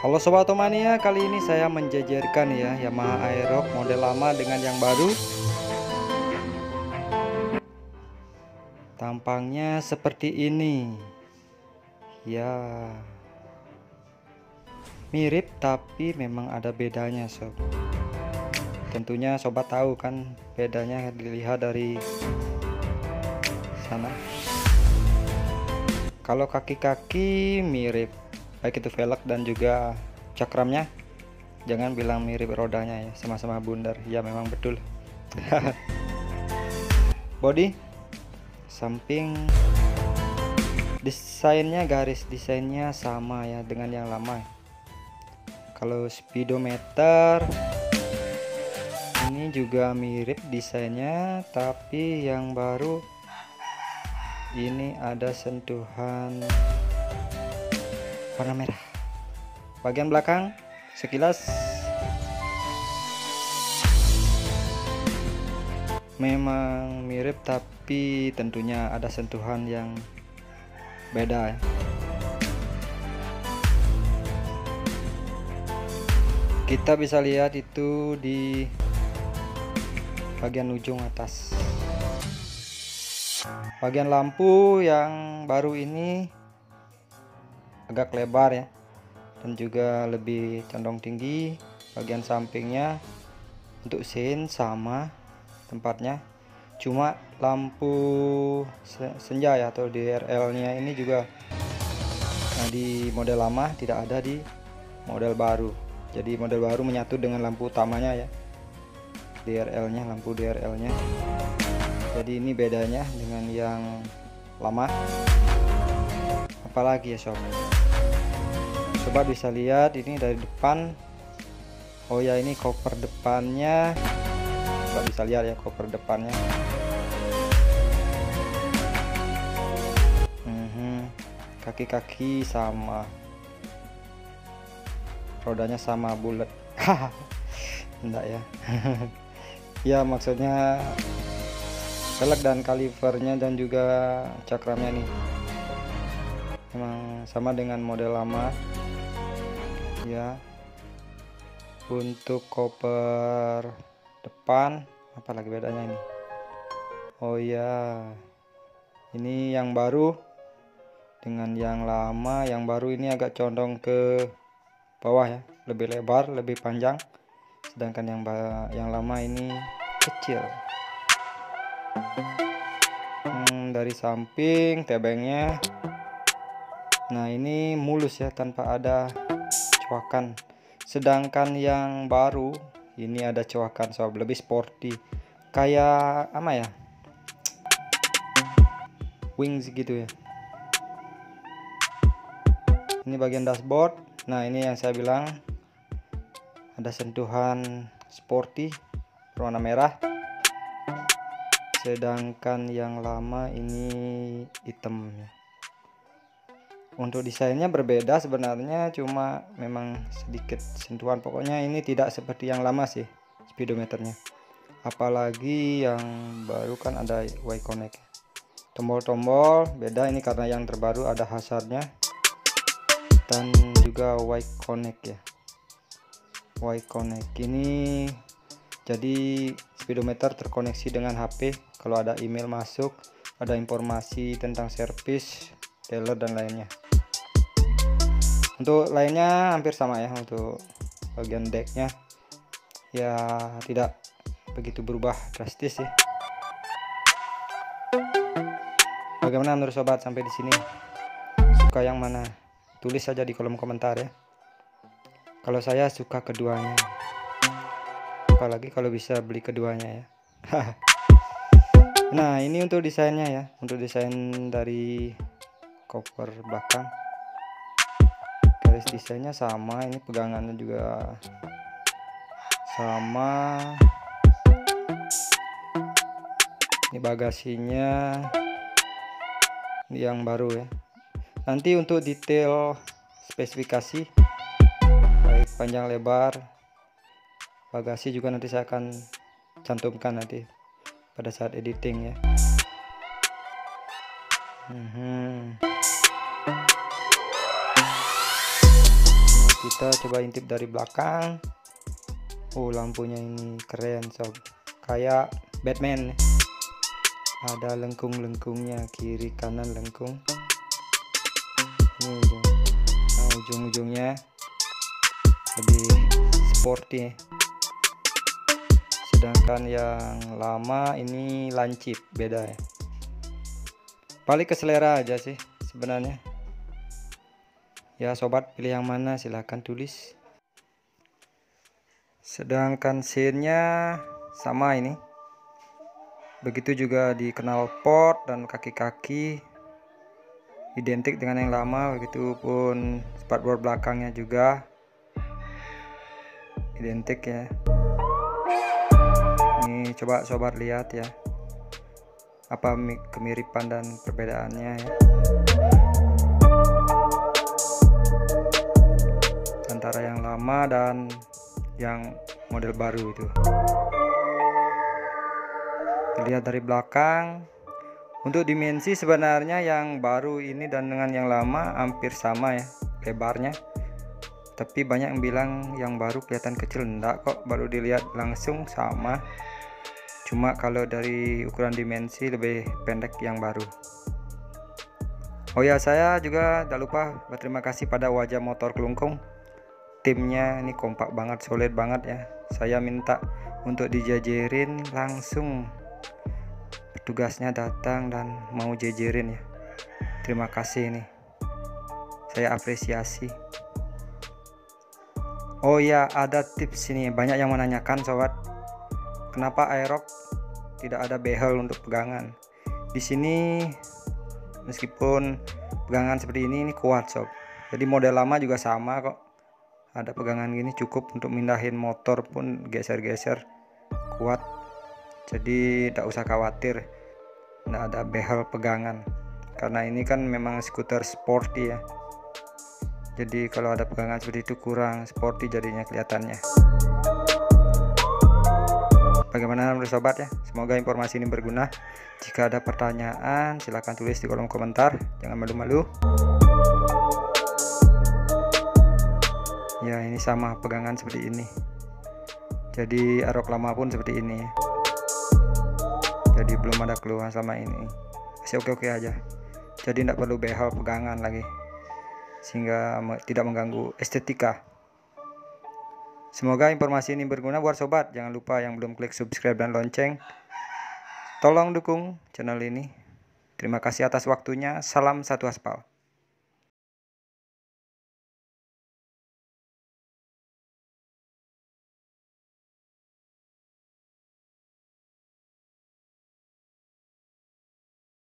Halo Sobat Otomania, kali ini saya menjajarkan ya Yamaha Aerox model lama dengan yang baru. Tampangnya seperti ini. Ya. Mirip tapi memang ada bedanya sob. Tentunya sobat tahu kan bedanya dilihat dari sana. Kalau kaki-kaki mirip baik itu velg dan juga cakramnya. Jangan bilang mirip rodanya ya sama-sama bundar. Ya memang betul. Body samping desainnya garis desainnya sama ya dengan yang lama kalau speedometer ini juga mirip desainnya tapi yang baru ini ada sentuhan warna merah. Bagian belakang sekilas. Memang mirip tapi tentunya ada sentuhan yang beda ya. kita bisa lihat itu di bagian ujung atas. Bagian lampu yang baru ini agak lebar ya. Dan juga lebih condong tinggi bagian sampingnya untuk sin sama tempatnya. Cuma lampu senja ya atau DRL nya ini juga nah, di model lama tidak ada di model baru. Jadi model baru menyatu dengan lampu utamanya ya. DRL nya lampu DRL nya jadi ini bedanya dengan yang lama apalagi ya sob coba bisa lihat ini dari depan. Oh ya ini cover depannya. Coba bisa lihat ya cover depannya. Mhm. kaki-kaki sama. Rodanya sama bulat. Enggak ya. Ya maksudnya velg dan kalivernya dan juga cakramnya nih sama dengan model lama. Ya. Untuk koper depan apalagi bedanya ini? Oh ya. Ini yang baru. Dengan yang lama yang baru ini agak condong ke bawah ya. Lebih lebar lebih panjang. Sedangkan yang yang lama ini kecil. Hmm, dari samping tebengnya nah ini mulus ya tanpa ada coakan sedangkan yang baru ini ada coakan sob lebih sporty. Kayak apa ya? Wings gitu ya. Ini bagian dashboard. Nah ini yang saya bilang ada sentuhan sporty warna merah. Sedangkan yang lama ini hitam ya untuk desainnya berbeda sebenarnya cuma memang sedikit sentuhan. Pokoknya ini tidak seperti yang lama sih speedometernya. Apalagi yang baru kan ada Y connect. Tombol-tombol beda ini karena yang terbaru ada hazardnya. Dan juga Y connect ya. Y connect ini jadi speedometer terkoneksi dengan HP kalau ada email masuk ada informasi tentang servis Taylor dan lainnya untuk lainnya hampir sama ya untuk bagian decknya. Ya tidak begitu berubah drastis sih. Bagaimana menurut sobat sampai di sini? Suka yang mana? Tulis saja di kolom komentar ya. Kalau saya suka keduanya. Apalagi kalau bisa beli keduanya ya. Nah ini untuk desainnya ya. Untuk desain dari cover belakang garis desainnya sama ini pegangannya juga sama. Ini bagasinya ini yang baru ya. Nanti untuk detail spesifikasi baik panjang lebar bagasi juga nanti saya akan cantumkan nanti pada saat editing ya. Hmm. Kita coba intip dari belakang. Oh lampunya ini keren sob. Kayak Batman. Ada lengkung-lengkungnya kiri kanan lengkung. Nah, ujung-ujungnya lebih sporty. Sedangkan yang lama ini lancip beda ya. Balik ke selera aja sih sebenarnya ya sobat pilih yang mana? Silahkan tulis. Sedangkan scene sama ini. Begitu juga di knalpot dan kaki-kaki identik dengan yang lama. Begitu pun belakangnya juga identik ya. Ini coba sobat lihat ya apa kemiripan dan perbedaannya ya antara yang lama dan yang model baru itu. Dilihat dari belakang untuk dimensi sebenarnya yang baru ini dan dengan yang lama hampir sama ya lebarnya. Tapi banyak yang bilang yang baru kelihatan kecil enggak kok. Baru dilihat langsung sama. Cuma kalau dari ukuran dimensi lebih pendek yang baru. Oh ya saya juga tak lupa berterima kasih pada wajah motor kelungkung timnya ini kompak banget solid banget ya saya minta untuk dijajarin langsung petugasnya datang dan mau jajarin ya terima kasih nih saya apresiasi Oh ya, ada tips ini. Banyak yang menanyakan sobat, kenapa aerox tidak ada behel untuk pegangan? Di sini meskipun pegangan seperti ini ini kuat sob. Jadi model lama juga sama kok. Ada pegangan gini cukup untuk mindahin motor pun geser-geser kuat. Jadi tidak usah khawatir tidak ada behel pegangan. Karena ini kan memang skuter sporty ya. Jadi kalau ada pegangan seperti itu kurang sporty jadinya kelihatannya. Bagaimana menurut sobat ya? Semoga informasi ini berguna. Jika ada pertanyaan silahkan tulis di kolom komentar. Jangan malu-malu ya ini sama pegangan seperti ini jadi arok lama pun seperti ini jadi belum ada keluhan sama ini masih oke-oke aja jadi tidak perlu behel pegangan lagi sehingga tidak mengganggu estetika. Semoga informasi ini berguna buat sobat. Jangan lupa yang belum klik subscribe dan lonceng. Tolong dukung channel ini. Terima kasih atas waktunya. Salam satu aspal.